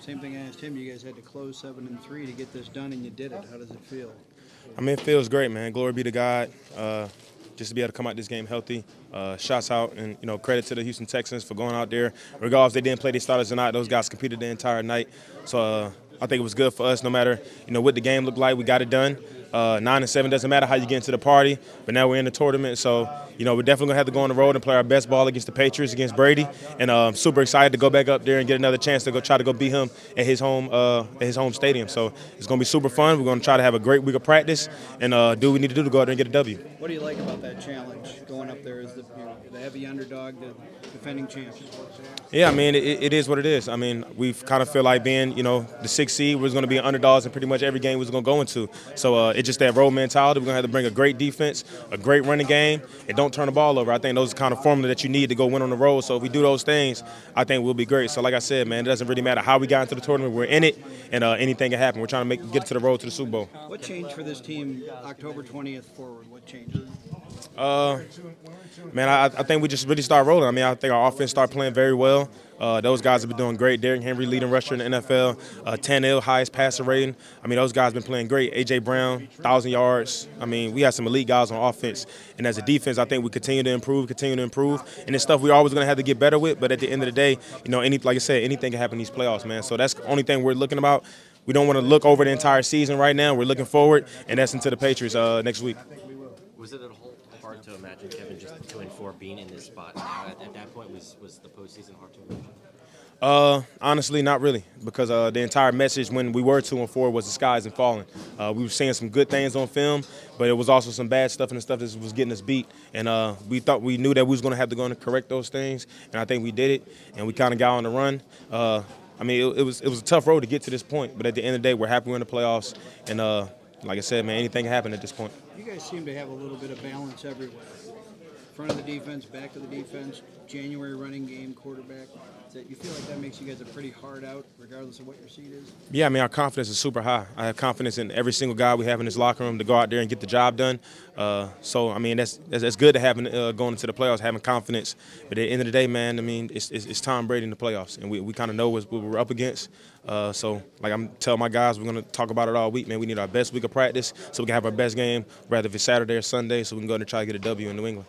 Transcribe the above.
Same thing I asked him. You guys had to close seven and three to get this done, and you did it. How does it feel? I mean, it feels great, man. Glory be to God. Uh, just to be able to come out this game healthy. Uh, shots out, and you know, credit to the Houston Texans for going out there. Regardless, they didn't play their starters or not. Those guys competed the entire night. So uh, I think it was good for us. No matter you know what the game looked like, we got it done. Uh, nine and seven doesn't matter how you get into the party, but now we're in the tournament, so you know we're definitely gonna have to go on the road and play our best ball against the Patriots, against Brady, and uh, I'm super excited to go back up there and get another chance to go try to go beat him at his home uh, at his home stadium. So it's gonna be super fun. We're gonna try to have a great week of practice and uh, do what we need to do to go out there and get a W. What do you like about that challenge? Going up there as the, you know, the heavy underdog, the defending champions. Yeah, I mean, it, it is what it is. I mean, we kind of feel like being, you know, the sixth seed was going to be underdogs in pretty much every game we was going to go into. So uh, it's just that road mentality. We're going to have to bring a great defense, a great running game, and don't turn the ball over. I think those are the kind of formula that you need to go win on the road. So if we do those things, I think we'll be great. So like I said, man, it doesn't really matter how we got into the tournament. We're in it, and uh, anything can happen. We're trying to make get to the road to the Super Bowl. What changed for this team October 20th forward? What changed? Uh, man, I, I think we just really start rolling. I mean, I think our offense started playing very well. Uh, those guys have been doing great. Derrick Henry, leading rusher in the NFL. Uh, Tannehill, highest passer rating. I mean, those guys have been playing great. A.J. Brown, 1,000 yards. I mean, we have some elite guys on offense. And as a defense, I think we continue to improve, continue to improve. And it's stuff we're always going to have to get better with. But at the end of the day, you know, any like I said, anything can happen in these playoffs, man. So that's the only thing we're looking about. We don't want to look over the entire season right now. We're looking forward, and that's into the Patriots uh, next week. Was it at all hard to imagine Kevin just two and four being in this spot? Now, at, at that point, was was the postseason hard to imagine? Uh, honestly, not really, because uh, the entire message when we were two and four was the sky isn't falling. Uh, we were seeing some good things on film, but it was also some bad stuff and the stuff that was getting us beat. And uh, we thought we knew that we was going to have to go and correct those things, and I think we did it. And we kind of got on the run. Uh, I mean, it, it, was it was a tough road to get to this point, but at the end of the day, we're happy we're in the playoffs. And uh, like I said, man, anything can happen at this point. You guys seem to have a little bit of balance everywhere. Front of the defense, back of the defense, January running game, quarterback. That you feel like that makes you guys a pretty hard out, regardless of what your seed is. Yeah, I mean, our confidence is super high. I have confidence in every single guy we have in this locker room to go out there and get the job done. Uh, so, I mean, that's, that's that's good to have uh, going into the playoffs, having confidence. But at the end of the day, man, I mean, it's, it's, it's Tom Brady in the playoffs, and we, we kind of know what we're up against. Uh, so, like I'm telling my guys, we're going to talk about it all week, man. We need our best week of practice so we can have our best game, whether it's Saturday or Sunday, so we can go and try to get a W in New England.